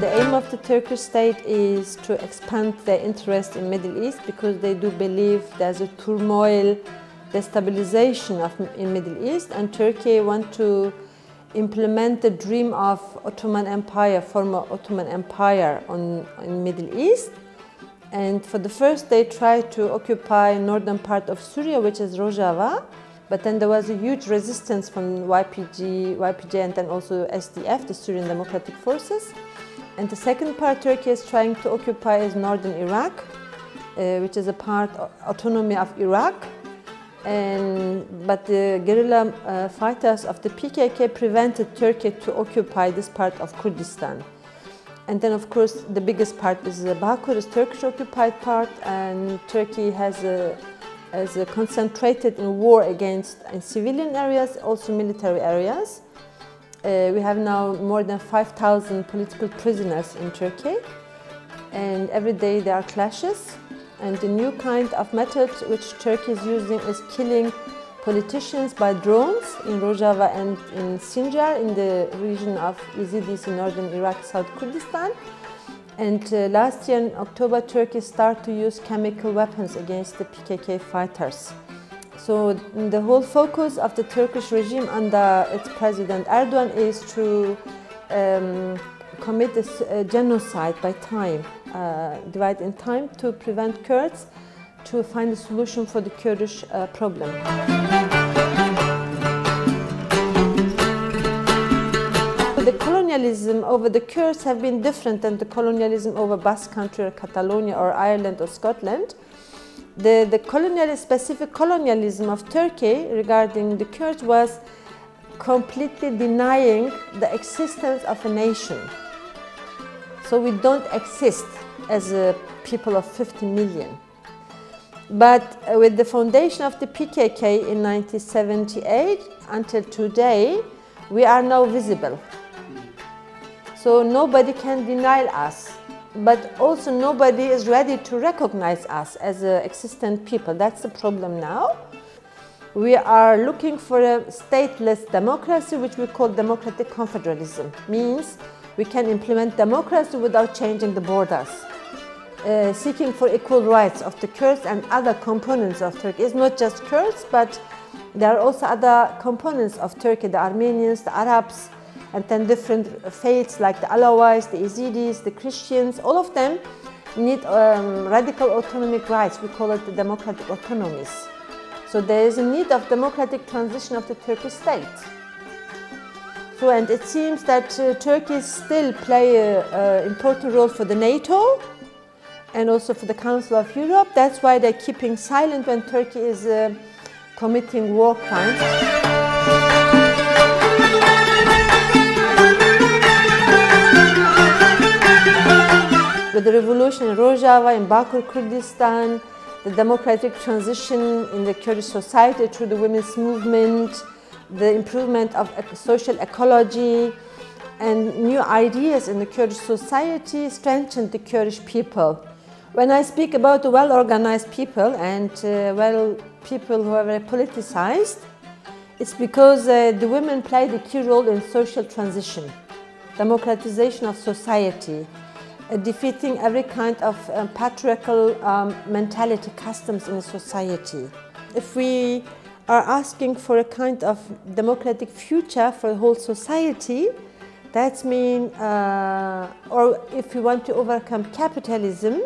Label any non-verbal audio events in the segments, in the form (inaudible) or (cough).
The aim of the Turkish state is to expand their interest in Middle East because they do believe there's a turmoil, destabilization of in Middle East, and Turkey want to implement the dream of Ottoman Empire, former Ottoman Empire on in Middle East. And for the first, they tried to occupy northern part of Syria, which is Rojava. But then there was a huge resistance from YPG, YPG and then also SDF, the Syrian Democratic Forces. And the second part Turkey is trying to occupy is northern Iraq, uh, which is a part of autonomy of Iraq. And, but the guerrilla uh, fighters of the PKK prevented Turkey to occupy this part of Kurdistan. And then, of course, the biggest part is the Bakur, is Turkish occupied part, and Turkey has a, has a concentrated in war against in civilian areas, also military areas. Uh, we have now more than 5,000 political prisoners in Turkey, and every day there are clashes. And the new kind of method which Turkey is using is killing politicians by drones in Rojava and in Sinjar in the region of Yazidis in northern Iraq, South Kurdistan. And uh, last year in October, Turkey started to use chemical weapons against the PKK fighters. So the whole focus of the Turkish regime under its president Erdogan is to um, commit this uh, genocide by time, uh, divide in time to prevent Kurds to find a solution for the Kurdish uh, problem. Over the Kurds have been different than the colonialism over Basque Country or Catalonia or Ireland or Scotland. The, the colonial, specific colonialism of Turkey regarding the Kurds was completely denying the existence of a nation. So we don't exist as a people of 50 million. But uh, with the foundation of the PKK in 1978 until today, we are now visible. So nobody can deny us, but also nobody is ready to recognize us as an existent people. That's the problem now. We are looking for a stateless democracy, which we call democratic confederalism. Means we can implement democracy without changing the borders. Uh, seeking for equal rights of the Kurds and other components of Turkey. It's not just Kurds, but there are also other components of Turkey, the Armenians, the Arabs, and then different faiths like the Alawites, the Yazidis, the Christians, all of them need um, radical autonomic rights. We call it the democratic autonomies. So there is a need of democratic transition of the Turkish state. So, and it seems that uh, Turkey still play an important role for the NATO and also for the Council of Europe. That's why they're keeping silent when Turkey is uh, committing war crimes. With the revolution in Rojava, in Bakur, Kurdistan, the democratic transition in the Kurdish society through the women's movement, the improvement of social ecology, and new ideas in the Kurdish society strengthened the Kurdish people. When I speak about the well-organized people and uh, well people who are very politicized, it's because uh, the women played a key role in social transition, democratization of society, defeating every kind of um, patriarchal um, mentality, customs in a society. If we are asking for a kind of democratic future for the whole society, that means, uh, or if we want to overcome capitalism,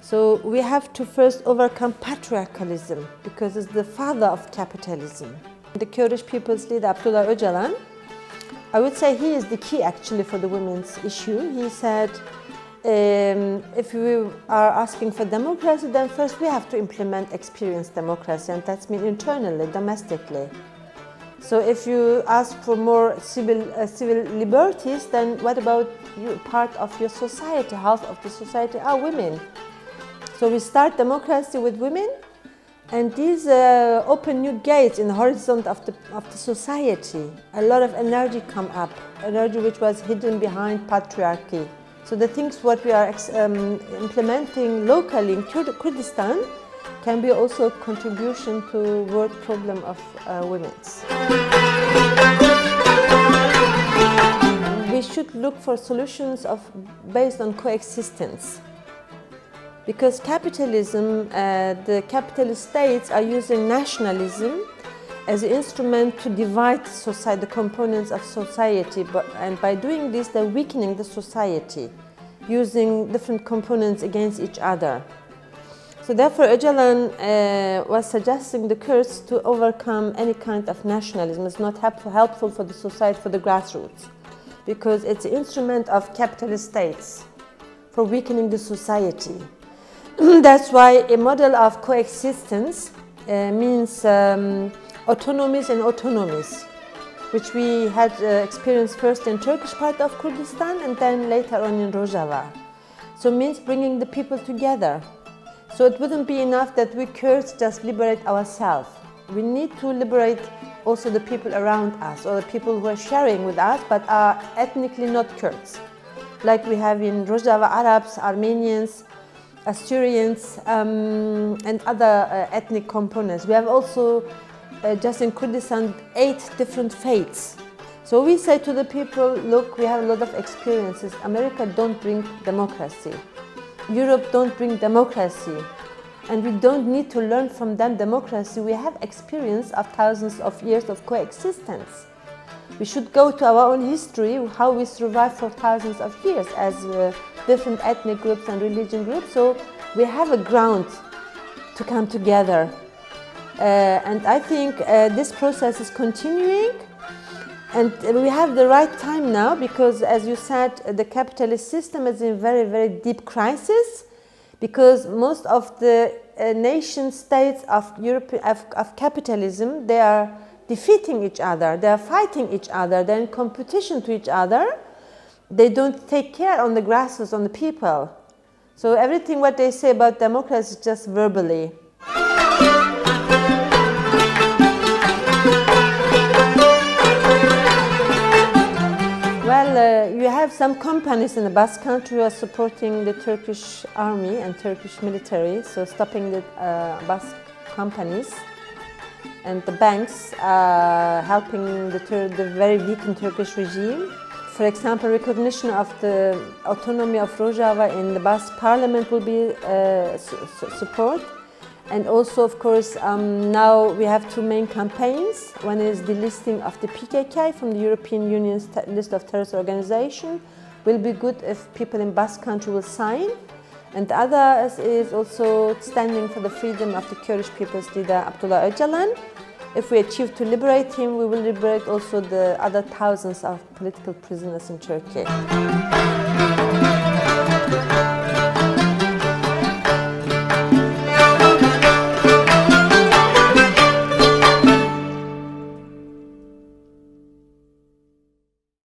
so we have to first overcome patriarchalism because it's the father of capitalism. The Kurdish people's leader Abdullah Öcalan, I would say he is the key actually for the women's issue. He said, um, if we are asking for democracy, then first we have to implement experienced democracy, and that's mean internally, domestically. So if you ask for more civil, uh, civil liberties, then what about you, part of your society? Half of the society are women. So we start democracy with women, and these uh, open new gates in the horizon of the, of the society. A lot of energy come up, energy which was hidden behind patriarchy. So the things what we are um, implementing locally in Kurdistan can be also a contribution to world problem of uh. We should look for solutions of, based on coexistence because capitalism, uh, the capitalist states are using nationalism as an instrument to divide society, the components of society, but, and by doing this, they're weakening the society, using different components against each other. So therefore, Öcalan uh, was suggesting the Kurds to overcome any kind of nationalism. It's not helpful, helpful for the society, for the grassroots, because it's an instrument of capitalist states for weakening the society. (clears throat) That's why a model of coexistence uh, means um, autonomies and autonomies, which we had uh, experienced first in Turkish part of Kurdistan and then later on in Rojava. So it means bringing the people together. So it wouldn't be enough that we Kurds just liberate ourselves. We need to liberate also the people around us or the people who are sharing with us but are ethnically not Kurds. Like we have in Rojava Arabs, Armenians, Assyrians um, and other uh, ethnic components. We have also uh, just in Kurdistan eight different faiths. So we say to the people, look, we have a lot of experiences. America don't bring democracy. Europe don't bring democracy. And we don't need to learn from them democracy. We have experience of thousands of years of coexistence. We should go to our own history, how we survived for thousands of years as uh, different ethnic groups and religion groups. So we have a ground to come together and I think uh, this process is continuing. And we have the right time now because as you said the capitalist system is in very very deep crisis because most of the uh, nation states of Europe of, of, capitalism they are defeating each other. They are fighting each other. They're in competition to each other. They don't take care on the grasses on the people. So everything what they say about democracy is just verbally some companies in the Basque country are supporting the Turkish army and Turkish military, so stopping the uh, Basque companies. And the banks are helping the, the very weakened Turkish regime. For example, recognition of the autonomy of Rojava in the Basque parliament will be uh, su support. And also, of course, um, now we have two main campaigns. One is the listing of the PKK from the European Union's list of terrorist organizations. Will be good if people in Basque country will sign. And the other is also standing for the freedom of the Kurdish people's leader Abdullah Öcalan. If we achieve to liberate him, we will liberate also the other thousands of political prisoners in Turkey.